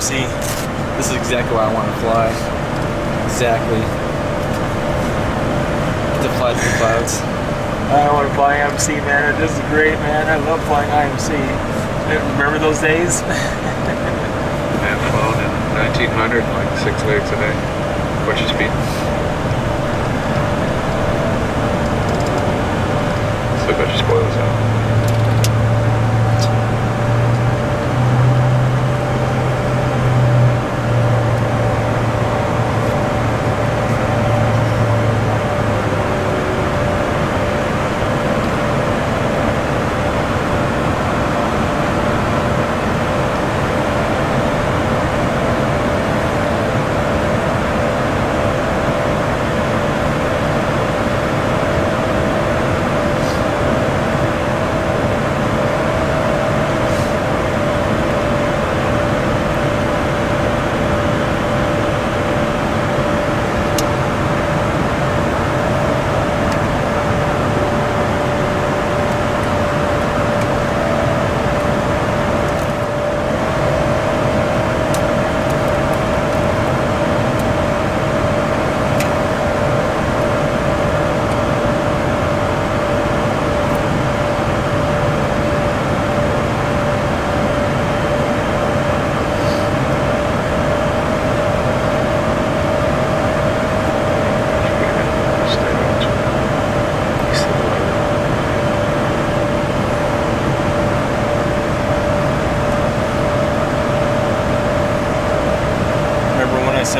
See, this is exactly why I want to fly. Exactly. To fly to the clouds. I want to fly IMC, man. This is great, man. I love flying IMC. Remember those days? man, flown in 1900 like six legs a day. What's your speed? Still got your spoilers out.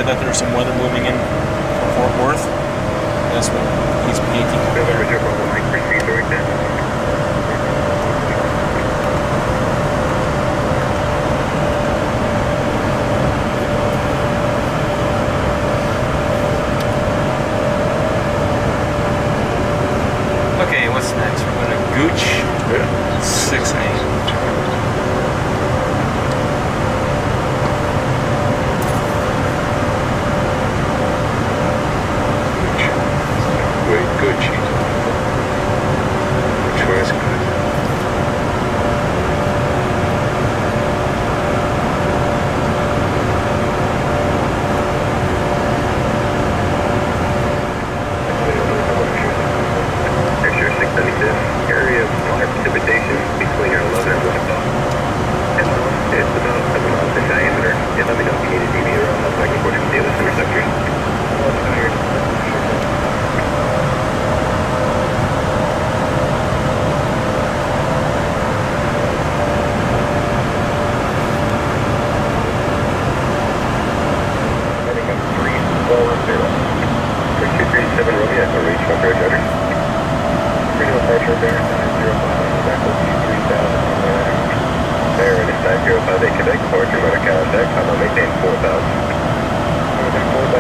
said that there's some weather moving in Jet will reach Montreal Shutter. Freedom departure bearing 905 Echo 3000. Bearing 905 at Quebec, departure motor contact, comma maintain 4000. Maintain 4000.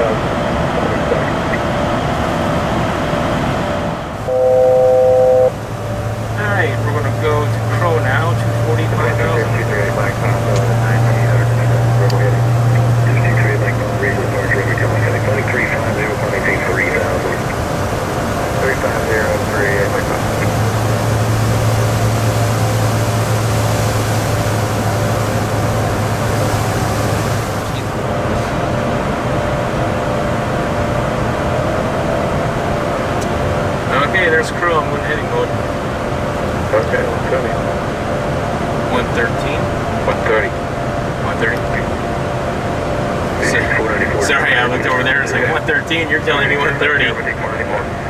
Alright, we're going to go to Crow now, 245,000. anyone 30.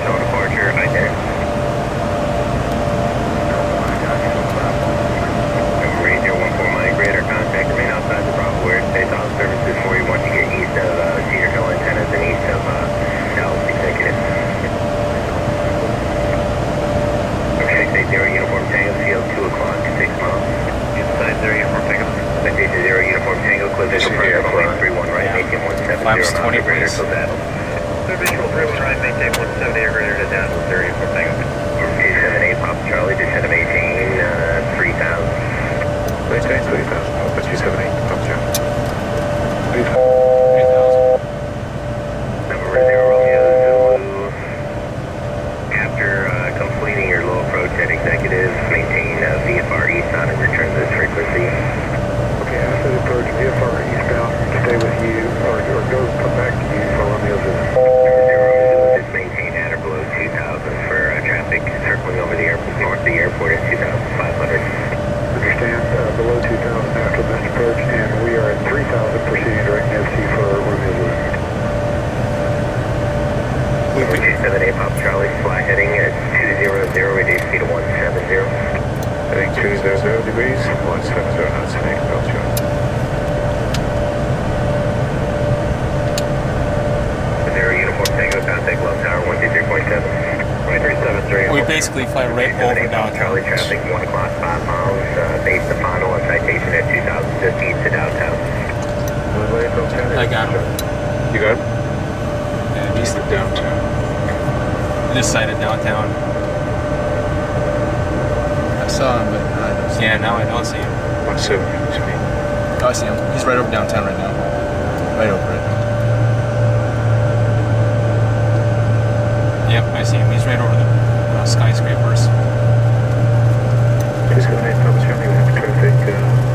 Seven Dave Ritter to Dallas, Missouri for Tango. 278 Papa Charlie, descend of 18, uh, 3000. Okay, 3000. basically fly right over downtown. One o'clock, five miles, uh, based upon all citation at 2015 to downtown. I got him. You got him? Yeah, the downtown. This side of downtown. I saw him, but I don't see him. Yeah, now I don't see him. 170 to me. Oh, I see him. He's right over downtown right now. Right over it. Yep, I see him. He's right over there skyscrapers. Just traffic. Uh...